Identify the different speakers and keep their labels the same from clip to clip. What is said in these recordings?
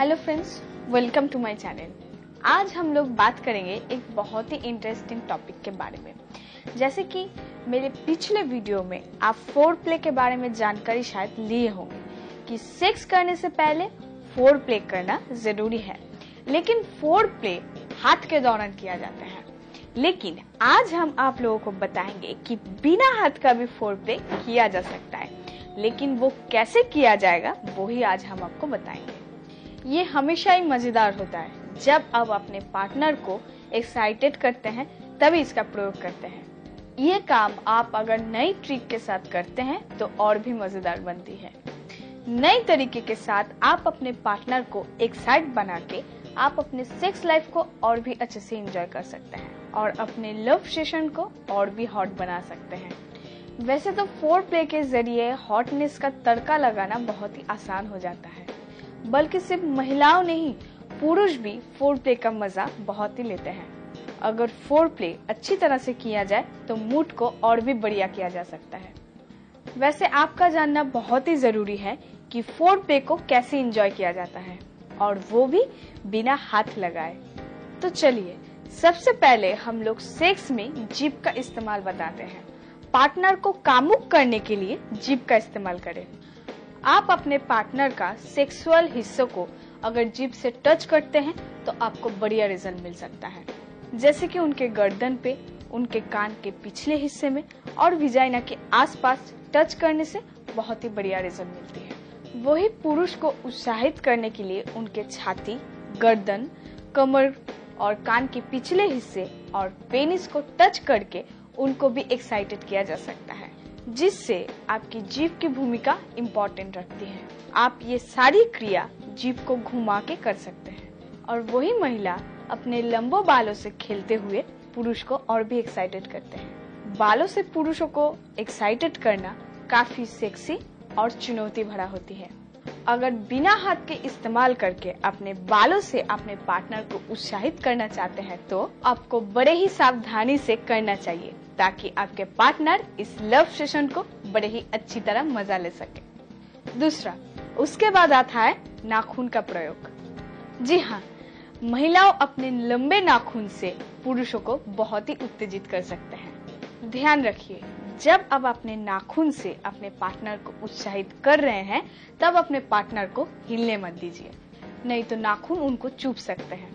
Speaker 1: Hello friends welcome to my channel आज हम लोग बात करेंगे एक बहुत ही इंटरेस्टिंग टॉपिक के बारे में। जैसे कि मेरे पिछले वीडियो में आप फोर प्ले के बारे में जानकारी शायद लिए होंगे कि सेक्स करने से पहले फोर प्ले करना ज़रूरी है। लेकिन फोर प्ले हाथ के दौरान किया जाता है। लेकिन आज हम आप लोगों को बताएँगे कि बिना हाथ का भी फोर प्ले किया जा सकता है। लेकिन वो कैसे किया जाएगा, वो ही आज हम आपको बताएँगे। ये हमेशा ही मज़ेदार होता है। जब आप अपने पार्टनर को एक्साइटेड करते हैं, तभी इसका प्रयोग करते हैं। ये काम आप अगर नई ट्रिक के साथ करते हैं तो और भी मज़ेदार बनती है। नई तरीके के साथ आप अपने पार्टनर को एक्साइट बना के आप अपने सेक्स लाइफ को और भी अच्छे से एंजॉय कर सकते हैं और अपने लव सेशन को और भी हॉट बना सकते हैं। वैसे तो फोर प्ले के ज़रिए हॉटनेस का तड़का लगाना बहुत ही आसान हो जाता है। बल्कि सिर्फ़ महिलाओं नहीं पुरुष भी फोर प्ले का मज़ा बहुत ही लेते हैं। अगर फोर प्ले अच्छी तरह से किया जाए तो मूड को और भी बढ़िया किया जा सकता है। वैसे आपका जानना बहुत ही ज़रूरी है कि फोर प्ले को कैसे इंजॉय किया जाता है, और वो भी बिना हाथ लगाए। तो चलिए, सबसे पहले हम लोग सेक्स में जीप का इस्तेमाल बताते हैं। पार्टनर को कामुक करने के लिए जीप का इस्तेमाल करें। आप अपने पार्टनर का सेक्सुअल हिस्सों को अगर जीप से टच करते हैं तो आपको बढ़िया रिज़ल्ट मिल सकता है। जैसे कि उनके गर्दन पे, उनके कान के पिछले हिस्से में और विजाइना के आसपास टच करने से बहुत ही बढ़िया रिज़ल्ट मिलती है। वही पुरुष को उत्साहित करने के लिए उनके छाती, गर्दन, कमर और कान के पिछले हिस्से और पेनिस को टच करके उनको भी एक्साइटेड किया जा सकता है। जिससे आपकी जीव की भूमिका इम्पोर्टेंट रखती है। आप ये सारी क्रिया जीव को घुमा के कर सकते हैं। और वही महिला अपने लंबो बालों से खेलते हुए पुरुष को और भी एक्साइटेड करते हैं। बालों से पुरुषों को एक्साइटेड करना काफ़ी सेक्सी और चुनौती भरा होती है। अगर बिना हाथ के इस्तेमाल करके अपने बालों से अपने पार्टनर को उत्साहित करना चाहते हैं तो आपको बड़े ही सावधानी से करना चाहिए, ताकि आपके पार्टनर इस लव सेशन को बड़े ही अच्छी तरह मज़ा ले सके। दूसरा, उसके बाद आता है नाखून का प्रयोग। जी हाँ महिलाओं अपने लंबे नाखून से पुरुषों को बहुत ही उत्तेजित कर सकते हैं। ध्यान रखिए जब आप अपने नाखून से अपने पार्टनर को उत्साहित कर रहे हैं, तब अपने पार्टनर को हिलने मत दीजिए। नहीं तो नाखून उनको चुप सकते हैं।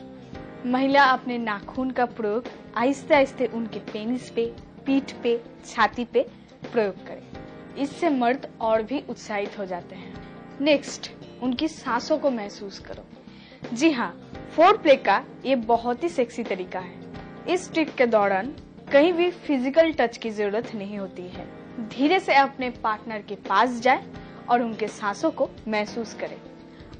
Speaker 1: महिला अपने नाखून का प्रयोग आहिस्ते आहिस्ते उनके पेनिस पे, पीठ पे, छाती पे प्रयोग करें। इससे मर्द और भी उत्साहित हो जाते हैं। नेक्स्ट उनकी सांसों को महसूस करो। जी हाँ फोर प्ले का ये बहुत ही सेक्सी तरीका है। इस ट्रिक के दौरान कहीं भी फ़िज़िकल टच की ज़रूरत नहीं होती है। धीरे से अपने पार्टनर के पास जाए और उनके सांसों को महसूस करें।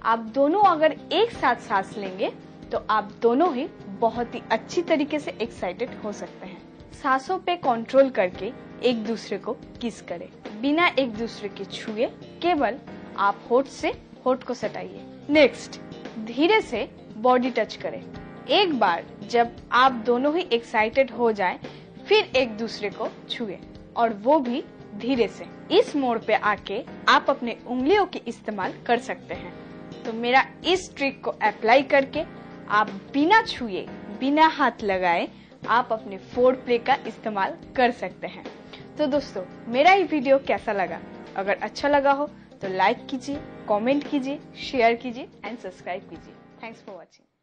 Speaker 1: आप दोनों अगर एक साथ सांस लेंगे तो आप दोनों ही बहुत ही अच्छी तरीके से एक्साइटेड हो सकते हैं। सांसों पे कंट्रोल करके एक दूसरे को किस करें। बिना एक दूसरे के छुए, केवल आप होठ से होठ को सटाइए। नेक्स्ट धीरे से बॉडी टच करें। एक बार जब आप दोनों ही एक्साइटेड हो जाएँ, फिर एक दूसरे को छुए और वो भी धीरे से। इस मोड़ पे आके आप अपने उंगलियों के इस्तेमाल कर सकते हैं। तो मेरा इस ट्रिक को अप्लाई करके आप बिना छुए बिना हाथ लगाए आप अपने फोर प्ले का इस्तेमाल कर सकते हैं। तो दोस्तों मेरा ये वीडियो कैसा लगा? अगर अच्छा लगा हो तो लाइक कीजिए कमेंट कीजिए शेयर कीजिए एंड सब्सक्राइब कीजिए। Thanks for watching